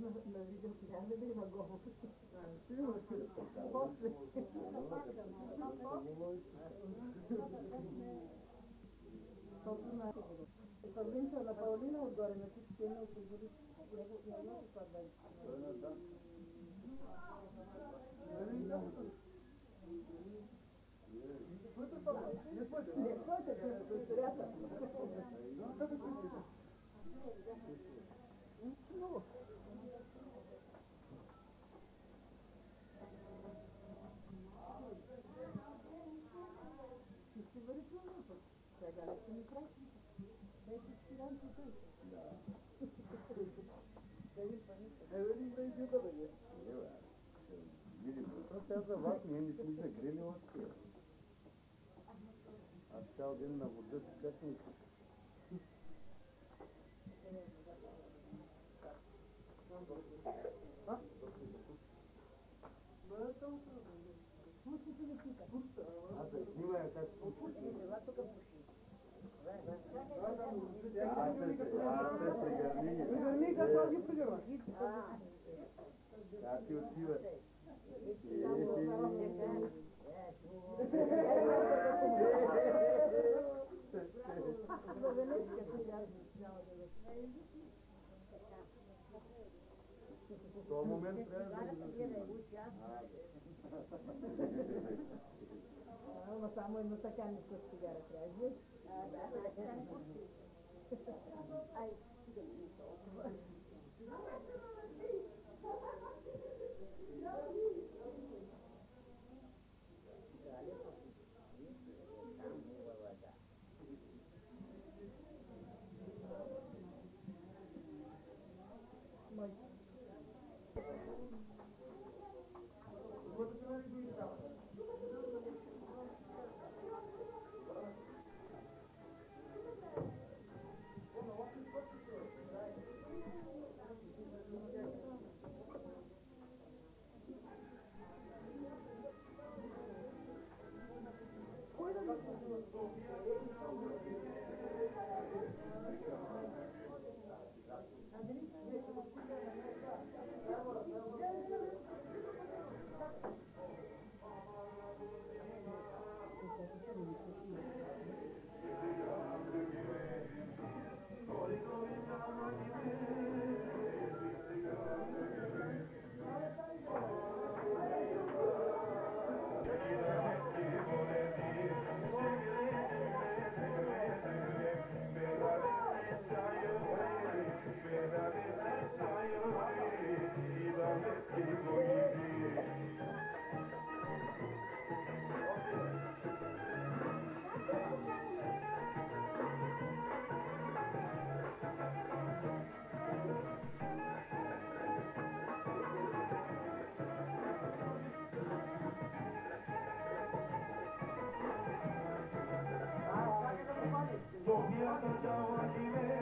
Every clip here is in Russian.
na videopiada de vagão. Sa Vinča na Paulina odgore na tih stene u kulturi njegov sadbaj. Ne pojte, ne pojte. Biraz bakmayın içimize grili vakti. Aşağı dinle burada dikkat mi? Hadi, снимай как Верни как ги пригрва. Как ти отива? То момент трябва да Mira que yo aquí me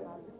Gracias.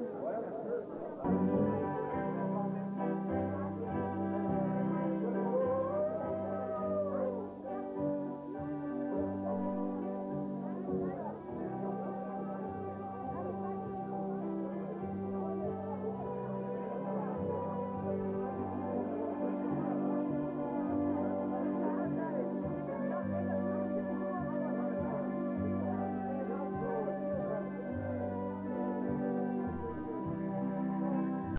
Well, that's good.